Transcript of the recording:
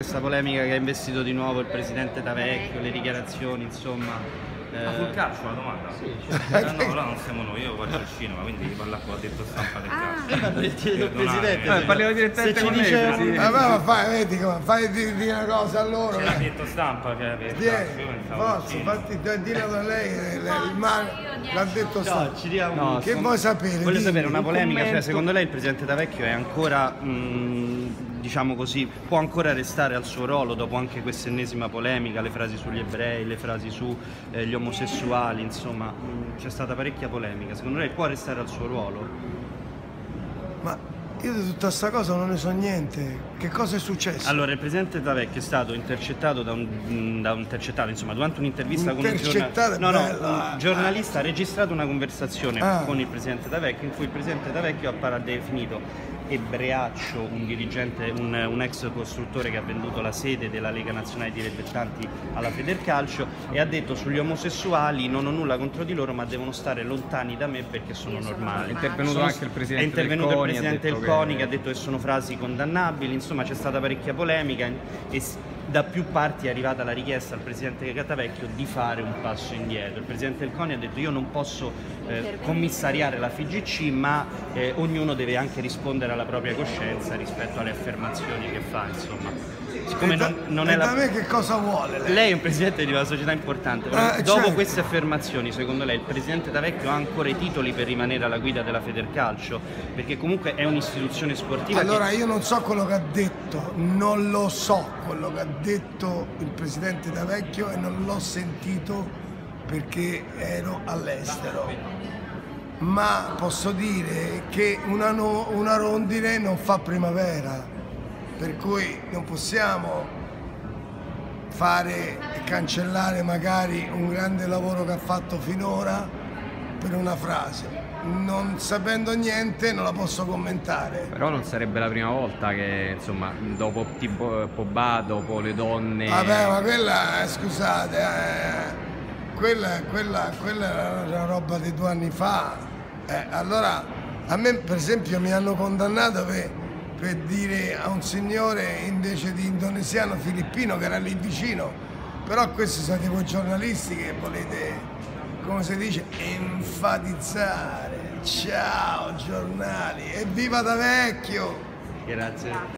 Questa polemica che ha investito di nuovo il presidente Tavecchio, le dichiarazioni, insomma. Ma sul eh, calcio la domanda? Sì, Eh, no, là non siamo noi, io guardo il cinema, quindi parla con detto stampa del calcio. Il presidente, Eh, parliamo direttamente se ci con lei, dice Presidente. un- Ma, ma fai, vedi fai di, di una cosa a loro. C'era eh. detto stampa che al forza, cinema. fatti dire da lei, eh, il male, l'ha detto No, ci diamo No, un- Che vuoi sapere? Voglio Dimmi. sapere una un polemica, cioè commento. secondo lei il presidente Tavecchio è ancora, mh, diciamo così, può ancora restare al suo ruolo dopo anche questa ennesima polemica, le frasi sugli ebrei, le frasi sugli omosessuali, insomma, c'è stata parecchia polemica. Secondo lei può restare al suo ruolo? Ma io di tutta sta cosa non ne so niente. Che cosa è successo? Allora, il presidente Tavecchio è stato intercettato da un, mh, da un intercettato, insomma, durante un'intervista con un, è no, no, un giornalista ha registrato una conversazione Ah. con il presidente Tavecchio in cui il presidente Tavecchio ha definito ebreaccio un dirigente, un, un ex costruttore che ha venduto la sede della Lega Nazionale Dilettanti alla Federcalcio e ha detto sugli omosessuali non ho nulla contro di loro ma devono stare lontani da me perché sono normali. È intervenuto Sono- anche il presidente È intervenuto del il presidente del CONI che- che ha detto che sono frasi condannabili, insomma c'è stata parecchia polemica e da più parti è arrivata la richiesta al presidente Catavecchio di fare un passo indietro. Il presidente del CONI ha detto io non posso eh, commissariare la FIGC ma eh, ognuno deve anche rispondere alla propria coscienza rispetto alle affermazioni che fa, insomma. Siccome da, non, non è da la... me che cosa vuole lei? Lei è un presidente di una società importante, Eh, dopo certo. queste affermazioni, secondo lei il presidente Tavecchio ha ancora i titoli per rimanere alla guida della Federcalcio? Perché comunque è un'istituzione sportiva Allora che... io non so quello che ha detto, non lo so quello che ha detto il presidente da vecchio e non l'ho sentito perché ero all'estero. Ma posso dire che una, no- una rondine non fa primavera, per cui non possiamo fare e cancellare magari un grande lavoro che ha fatto finora per una frase. Non sapendo niente non la posso commentare. Però non sarebbe la prima volta che, insomma, dopo Pobà, dopo le donne... Vabbè, ma quella, eh, scusate, eh, quella, quella, quella era una roba di due anni fa. Eh, allora, a me per esempio mi hanno condannato per, per dire a un signore invece di indonesiano filippino che era lì vicino. Però questi sono tipo giornalisti che volete, come si dice, enfatizzare. Ciao giornali, evviva da vecchio! Grazie.